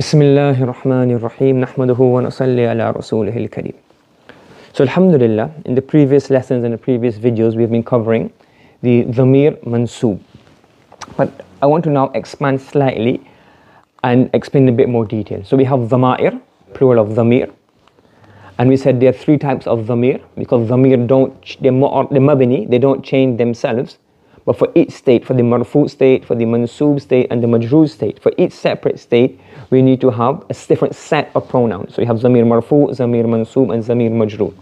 Bismillah Rahman Rahim নাহমাদহু ওয়ানসাল্লি Ala রসুলহিল karim. So Alhamdulillah, in the previous lessons and the previous videos we have been covering the Dhamir Mansub. But I want to now expand slightly and explain a bit more detail. So we have Dhamair, plural of Dhamir. And we said there are three types of Dhamir because Dhamir don't, they're, more, they're mabini, they don't change themselves. But for each state, for the marfu state, for the mansub state, and the majrur state, for each separate state, we need to have a different set of pronouns. So you have zamir marfu, zamir mansub, and zamir majrur.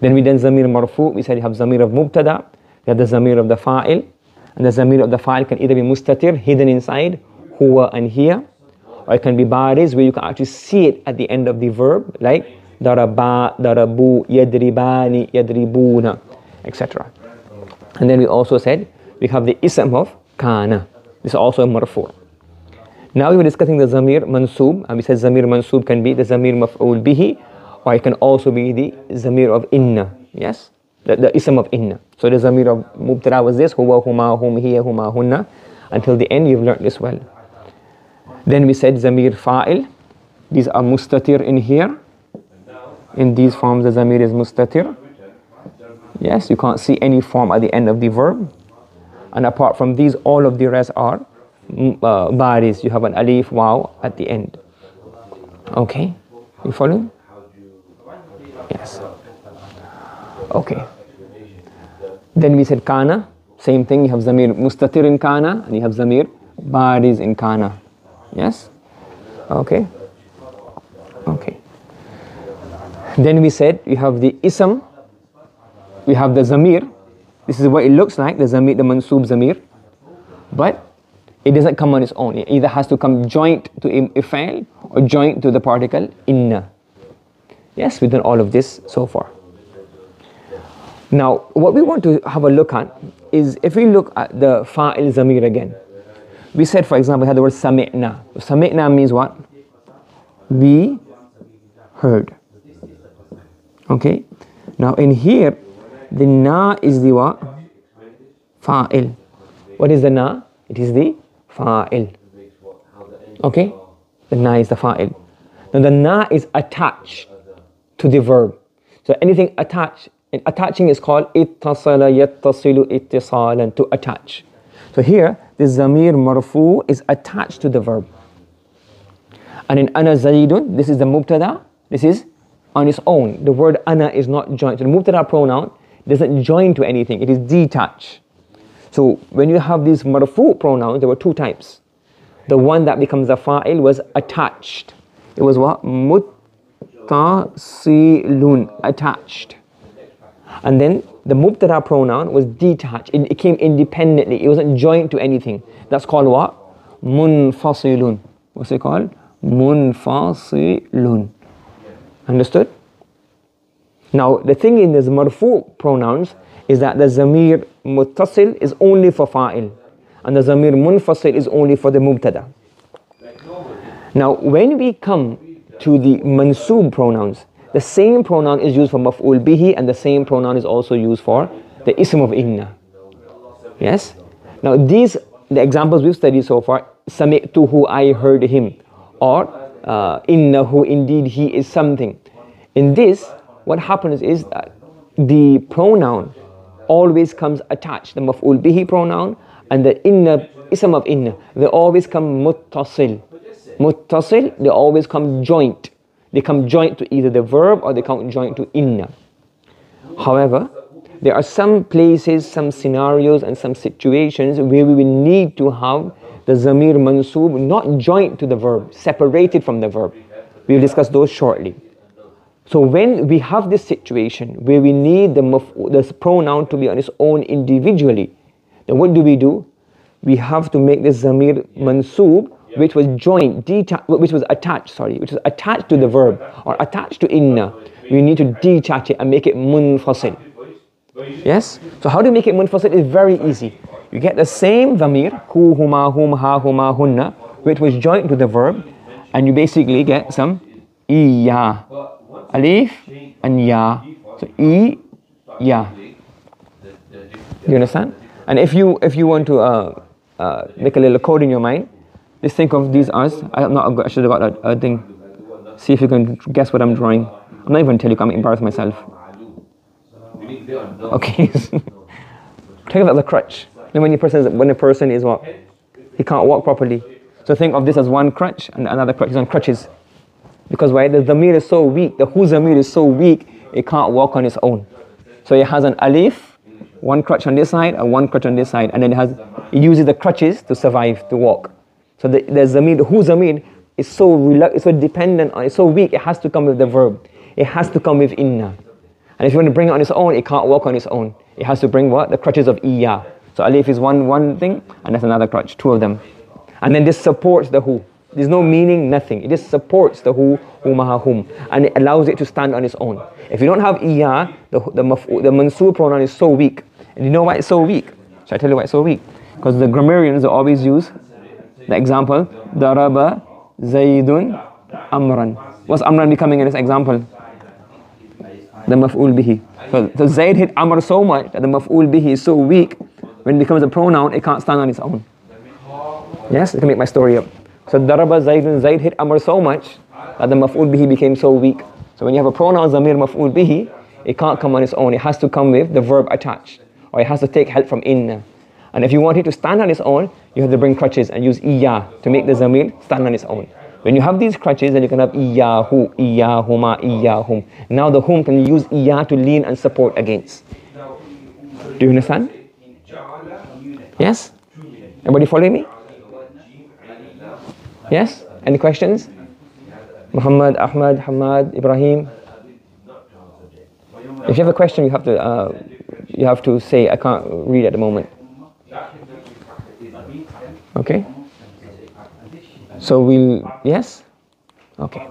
Then we done zamir marfu, we said you have zamir of mubtada, you have the zamir of the fa'il, and the zamir of the fa'il can either be mustatir, hidden inside, huwa and here, or it can be bariz, where you can actually see it at the end of the verb, like daraba, darabu, yadribani, yadribuna, etc. And then we also said we have the ism of kana. This is also a marfu. Now we were discussing the zamir mansub, and we said zamir mansub can be the zamir maf'ul bihi, or it can also be the zamir of inna. Yes, the, the ism of inna. So the zamir of mubtada was this, huwa, huma, hum, hiya, huma, hunna. Until the end, you've learned this well. Then we said zamir fa'il. These are mustatir in here. In these forms, the zamir is mustatir. Yes, you can't see any form at the end of the verb. And apart from these, all of the rest are uh, baris. You have an alif, waw at the end. Okay, you following? Yes. Okay. Then we said kana. Same thing. You have zamir mustatir in kana, and you have zamir baris in kana. Yes. Okay. Okay. Then we said you have the ism. We have the zamir this is what it looks like, the zamir, the mansub zamir. But it doesn't come on its own. It either has to come joint to if'al or joint to the particle inna. Yes, we've done all of this so far. Now, what we want to have a look at is if we look at the fa'il zamir again. We said, for example, we had the word sami'na. Sami'na means what? We heard. Okay? Now, in here, the na is the what? Fa'il. What is the na? It is the fa'il. Okay? The na is the fa'il. Now the na is attached to the verb. So anything attached, attaching is called ittasala yattasilu ittisalan, to attach. So here, the zamir marfu is attached to the verb. And in ana zaidun, this is the mubtada, this is on its own. The word ana is not joined. So the mubtada pronoun doesn't join to anything, it is detached. So when you have these marfu pronouns, there were two types. The one that becomes a fa'il was attached. It was what? Muttasilun, attached. And then the mubtada pronoun was detached. It, it came independently. It wasn't joined to anything. That's called what? Munfasilun. What's it called? Munfasilun. Understood? Now, the thing in these marfu pronouns is that the zamir muttasil is only for fa'il and the zamir munfasil is only for the mubtada. Now, when we come to the mansub pronouns, the same pronoun is used for maf'ul bihi and the same pronoun is also used for the ism of inna. Yes? Now, these, the examples we've studied so far, sami'tuhu, I heard him, or uh, innahu, indeed he is something. In this, what happens is that the pronoun always comes attached, the maf'ul bihi pronoun and the inna, ism of inna, they always come muttasil. Muttasil, they always come joint. They come joint to either the verb or they come joint to inna. However, there are some places, some scenarios and some situations where we will need to have the zamir mansub not joint to the verb, separated from the verb. We'll discuss those shortly. So when we have this situation where we need the, the pronoun to be on its own individually, then what do we do? We have to make this zamir mansub, which was joined, which was attached, sorry, which was attached to the verb or attached to inna. We need to detach it and make it munfasil. Yes? So how do you make it munfasil? It's very easy. You get the same zamir, hu, huma, hum, ha, huma, hunna, which was joined to the verb, and you basically get some iya alif and ya. So e, ya. Do you understand? And if you if you want to uh, uh, make a little code in your mind, Just think of these as, I'm not, I should have got a, a thing. See if you can guess what I'm drawing. I'm not even telling you, I'm embarrassed myself. Okay. of it as a crutch. And when, a person, is, when a person is what? He can't walk properly. So think of this as one crutch and another crutch is on crutches. Because why? The zamir is so weak, the hu zamir is so weak, it can't walk on its own. So it has an alif, one crutch on this side and one crutch on this side, and then it has it uses the crutches to survive, to walk. So the, the zamir, the hu zamir is so relu- so dependent on, it's so weak, it has to come with the verb. It has to come with inna. And if you want to bring it on its own, it can't walk on its own. It has to bring what? The crutches of iya. So alif is one one thing, and that's another crutch, two of them. And then this supports the hu. There's no meaning, nothing. It just supports the hu, humaha, hum, and it allows it to stand on its own. If you don't have iya, the the, the mansur pronoun is so weak. And you know why it's so weak? Should I tell you why it's so weak? Because the grammarians always use the example, daraba zaydun amran. What's amran becoming in this example? The maf'ul bihi. So, so Zayd hit Amr so much that the maf'ul bihi is so weak, when it becomes a pronoun, it can't stand on its own. Yes, I can make my story up. So daraba Zayd hit Amr so much that the maf'ul bihi became so weak. So when you have a pronoun zamir maf'ul bihi, it can't come on its own. It has to come with the verb attached, or it has to take help from inna. And if you want it to stand on its own, you have to bring crutches and use iya to make the zamir stand on its own. When you have these crutches, then you can have iyahu, iyahuma, iyahum. Now the whom can use iya to lean and support against. Do you understand? Yes? Everybody following me? Yes? Any questions? Muhammad, Ahmad, Hamad, Ibrahim? If you have a question, you have to uh, you have to say. I can't read at the moment. Okay. So we'll yes. Okay.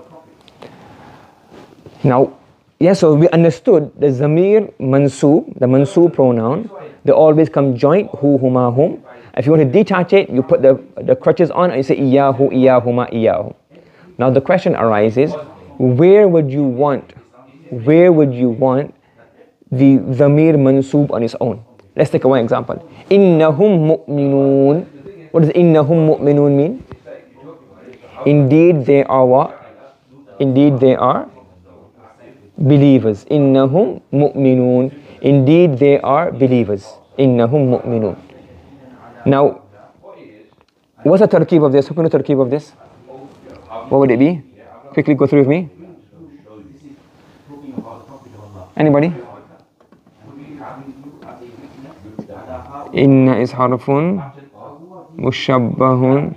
Now, yes. So we understood the zamir mansub, the mansub pronoun. They always come joint. Hu, huma, hum. If you want to detach it, you put the the crutches on and you say iyahu, iyahuma, iyahu. Now the question arises: Where would you want? Where would you want the zamir mansub on its own? Let's take one example. Innahum mu'minun. What does innahum mu'minun mean? Indeed they are what? Indeed they are believers. Innahum mu'minun. Indeed they are believers. Innahum mu'minun. Now, what's the tarkib of this? Who can the tarkib of this? What would it be? Quickly go through with me. Anybody? إن is mushabbahun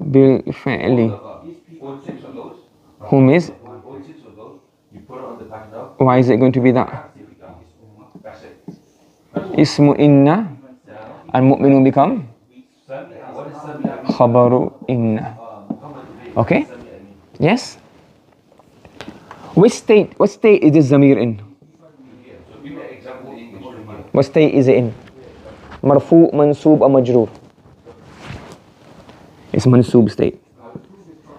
bil fi'li. Whom is? Why is it going to be that? Ismu inna and mu'minu become khabaru inna. Okay? Yes? Which state, what state is this zamir in? What state is it in? Marfu, mansub, or? It's mansub state.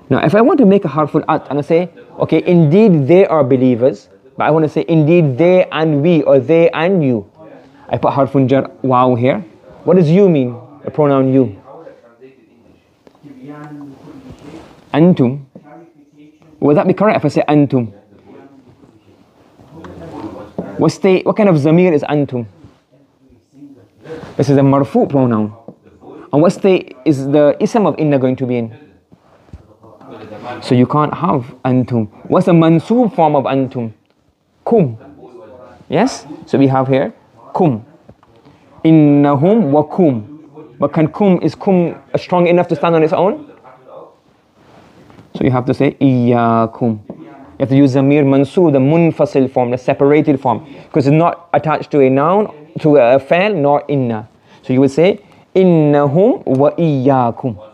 Now, if I want to make a harful at and I say, okay, indeed they are believers, but I want to say, indeed they and we, or they and you. I put harfun jar wow here. What does you mean? The pronoun you. Antum. Would that be correct if I say antum? What state, what kind of zamir is antum? This is a marfu pronoun. And what state is the ism of inna going to be in? So you can't have antum. What's the mansub form of antum? Kum. Yes? So we have here kum. Innahum wa kum. But can kum, is kum strong enough to stand on its own? So you have to say iyyakum. You have to use zamir mansub, the munfasil form, the separated form, because it's not attached to a noun, to a fa'il, nor inna. So you would say innahum wa iyyakum.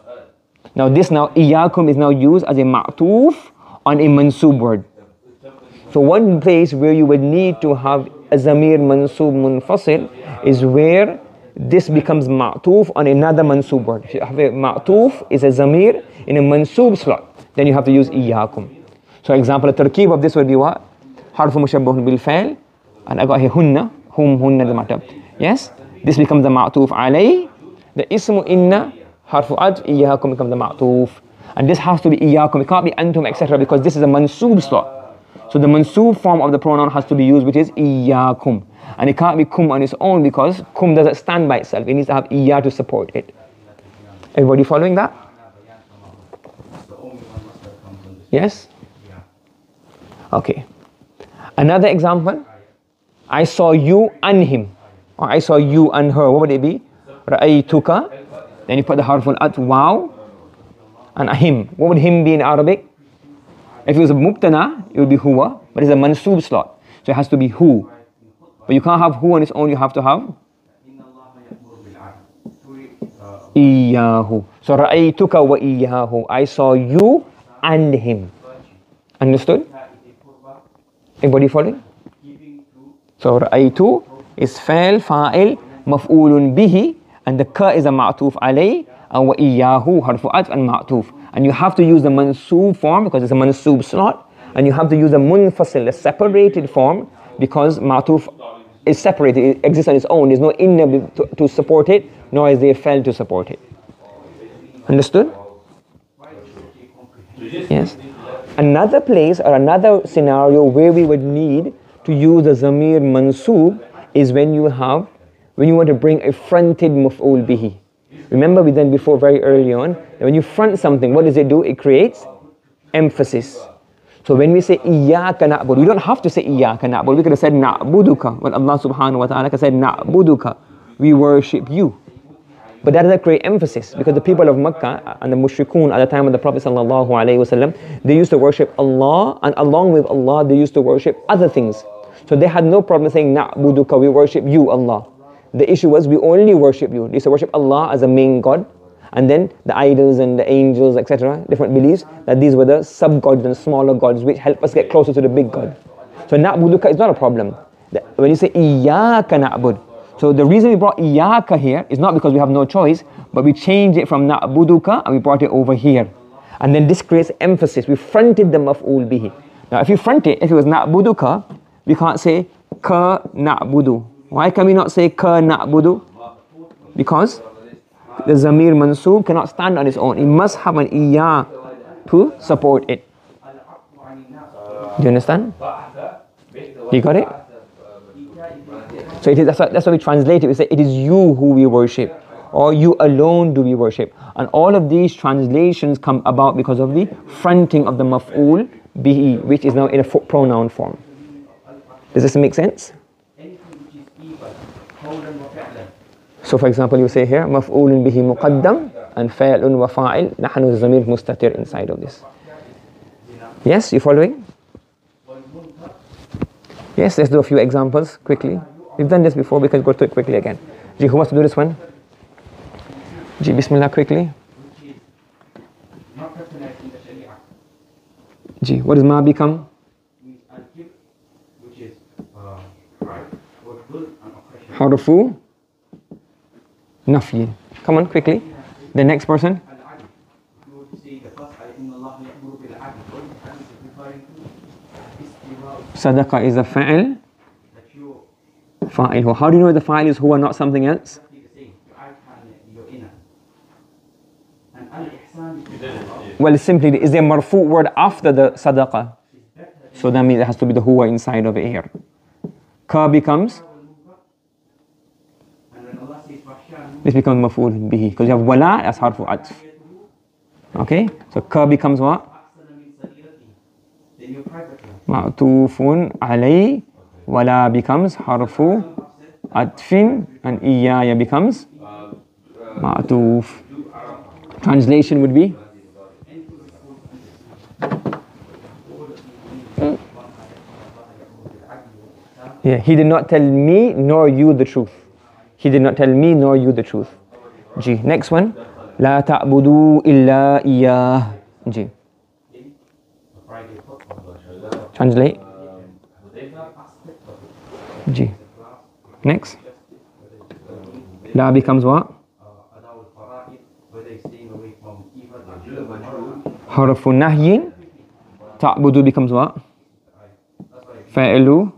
Now this now iyyakum is now used as a ma'tuf on a mansub word. So one place where you would need to have a zamir mansub munfasil is where this becomes ma'tuf on another mansub word. If you have a ma'tuf is a zamir in a mansub slot, then you have to use iyyakum. So example, a tarkib of this would be what? Harfu mushabbahun bil fa'il, and I got here hunna, hum hunna the matter. Yes? This becomes the ma'tuf alay. The ismu inna harfu atf, iyyakum becomes the ma'tuf. And this has to be iyyakum, it can't be antum, etc. because this is a mansub slot. So the mansub form of the pronoun has to be used, which is iyyakum. And it can't be kum on its own because kum doesn't stand by itself. It needs to have iyya to support it. Everybody following that? Yes? Okay. Another example. I saw you and him. Or I saw you and her. What would it be? Ra'aytuka. Then you put the harf harful at wow. And him. What would him be in Arabic? If it was a mubtana, it would be huwa. But it's a mansub slot. So it has to be who. But you can't have who on its own. You have to have. So ra'aytuka wa iyahu. I saw you and him. Understood? Everybody following? So ra'aytu is fa'il, fa'il, maf'ulun bihi, and the ka is a ma'tuf alay, and wa iyahu harfu and ma'tuf. And you have to use the mansub form because it's a mansub slot, and you have to use the munfasil, the separated form, because ma'tuf is separated, it exists on its own. There's no inna to, to support it, nor is there fa'il to support it. Understood? Yes. Another place or another scenario where we would need to use the zamir mansub is when you have when you want to bring a fronted maf'ul bihi. Remember we done before very early on that when you front something, what does it do? It creates emphasis. So when we say iyyaka na'bud, we don't have to say iyyaka na'bud. We could have said na'buduka. When Allah subhanahu wa ta'ala said na'buduka, we worship you. But that doesn't create emphasis because the people of Mecca and the mushrikun at the time of the Prophet sallallahu alaihi wasallam, they used to worship Allah and along with Allah they used to worship other things. So they had no problem saying na'buduka, we worship you, Allah. The issue was we only worship you. They used to worship Allah as a main God. And then the idols and the angels, etc., different beliefs, that these were the sub-gods and smaller gods which help us get closer to the big God. So na'buduka is not a problem. When you say iyyaka na'bud, so the reason we brought iyaka here is not because we have no choice, but we changed it from na'buduka and we brought it over here. And then this creates emphasis. We fronted the maf'ul bihi. Now if you front it, if it was na'buduka, we can't say ka na'budu. Why can we not say ka na'budu? Because the zamir mansub cannot stand on its own. It must have an iya to support it. Do you understand? You got it? So it is, that's, why, that's why we translate it. We say, it is you who we worship, or you alone do we worship. And all of these translations come about because of the fronting of the maf'ul bihi, which is now in a pronoun form. Does this make sense? So for example, you say here, مفعول به مقدم and فاعل وفاعل نحن الضمير مستتر inside of this. Yes, you following? Yes, let's do a few examples quickly. We've done this before, we can go through it quickly again. Ji, who wants to do this one? Ji, Bismillah quickly. Ji, what does ma become? Harfu Nafyin. Come on, quickly. The next person. Sadaqa is a fa'il. Fa'il. How do you know the fa'il is huwa, not something else? Well, simply, is there a marfu word after the sadaqa? So that means it has to be the huwa inside of it here. Ka becomes this becomes maf'ul bihi because you have wala as harfu atf. Okay, so ka becomes what? Ma'tufun alay. Wala becomes harfu atfin and iyaya becomes ma'tuf. Translation would be Yeah, he did not tell me nor you the truth. He did not tell me nor you the truth. G. Next one. لا تعبدوا إلا إياه. G. Translate. G. Next. La becomes what? حرف نهي تعبد becomes what? فعل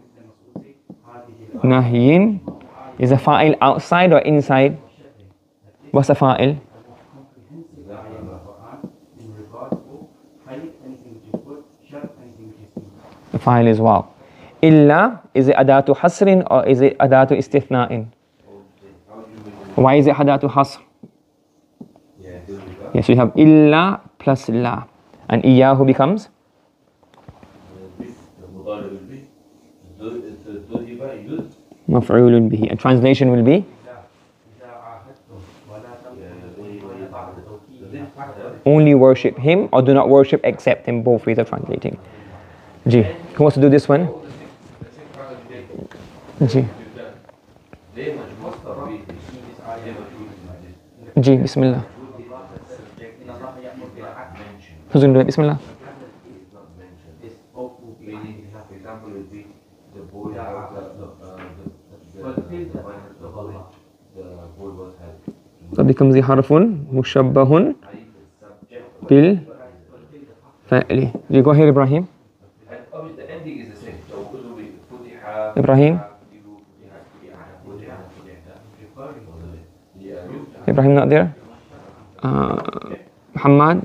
نهي Is the fa'il outside or inside? What's the fa'il? The fa'il is wow. Illa, is it adatu hasrin or is it adatu istithna'in? Why is it adatu hasr? Yes, yeah, you have illa plus la. And iyahu becomes? مفعول به. A translation will be? Only worship him or do not worship except him. Both ways of translating. G. Who wants to do this one? G. G. Bismillah. Who's going to do it? Bismillah. So becomes the harfun mushabbahun bil fa'li. You go here, Ibrahim. Ibrahim. Ibrahim not there. Uh, Muhammad.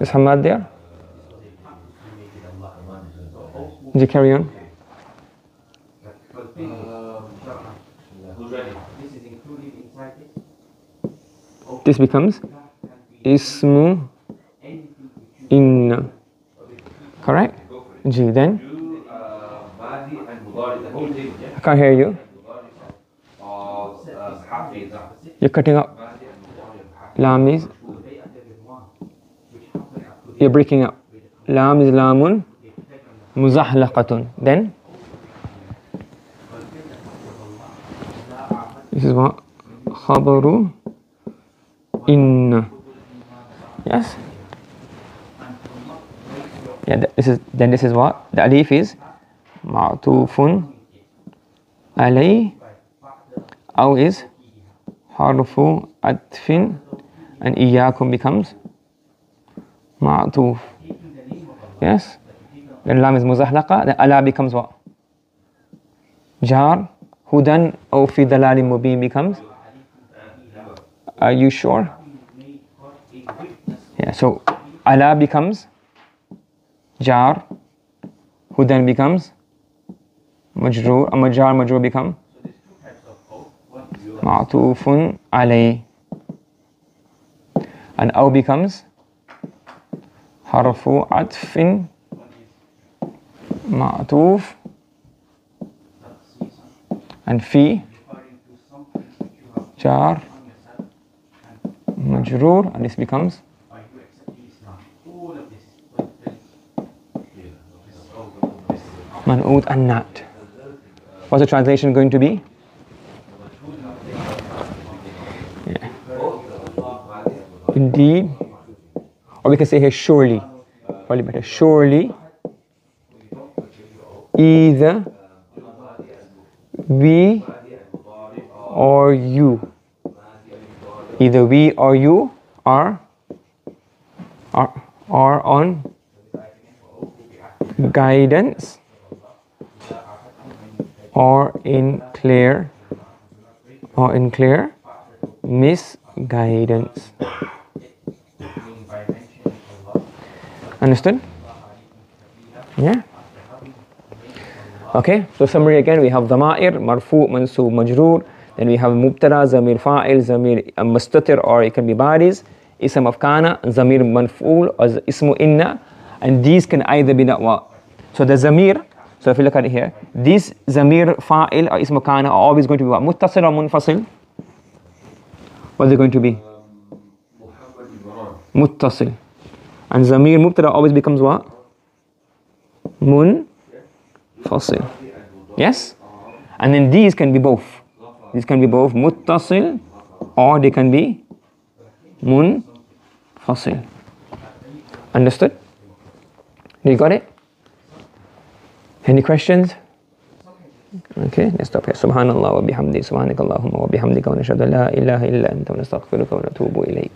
Is Hamad there? Did you carry on? Um, this becomes ismu inna. Correct? G. Then Madi and Mudari, the whole thing, yeah? I can't hear you. You're cutting up. Lam is. You're breaking up. Lam is lamun. Muzahlaqatun. Then This is what Khabaru in. Yes? Yeah, this is then this is what? The alif is ma'tufun alay aw is harfu atfin and iyakum becomes ma'tuf. Yes? Then lam is muzahlaqa, then ala becomes what? Jar who then, fi dalalim mubin becomes? Are you sure? Yeah, so ala becomes jar, Who then becomes majroor, a majar majroor become ma'tufun alay. And aw becomes harfu atfin ma'tuf and fi, char. Majroor. And this becomes? Man'ud and nat. What's the translation going to be? Yeah. Indeed, or we can say here surely, probably better, surely. Either we or you. Either we or you are are, are on guidance or in clear or in clear misguidance. Understood? Yeah. Okay, so summary again we have dhama'ir, marfu, mansu, majroor. Then we have mubtada, zamir fa'il, zamir uh, mustatir or it can be baris, ism of kana, zamir manful or ismu inna. And these can either be that what? So the zamir, so if you look at it here, these zamir fa'il or ismu kana are always going to be what? Muttasil or munfasil? What are they going to be? Muttasil. And zamir mubtada always becomes what? Munfasil. Yes? And then these can be both. These can be both muttasil or they can be munfasil. Understood? You got it? Any questions? Okay, let's stop here. Subhanallah wa bihamdi, subhanakallahumma wa bihamdika wa nashhadu an la ilaha illa anta wa nastaghfiruka wa natubu ilayk.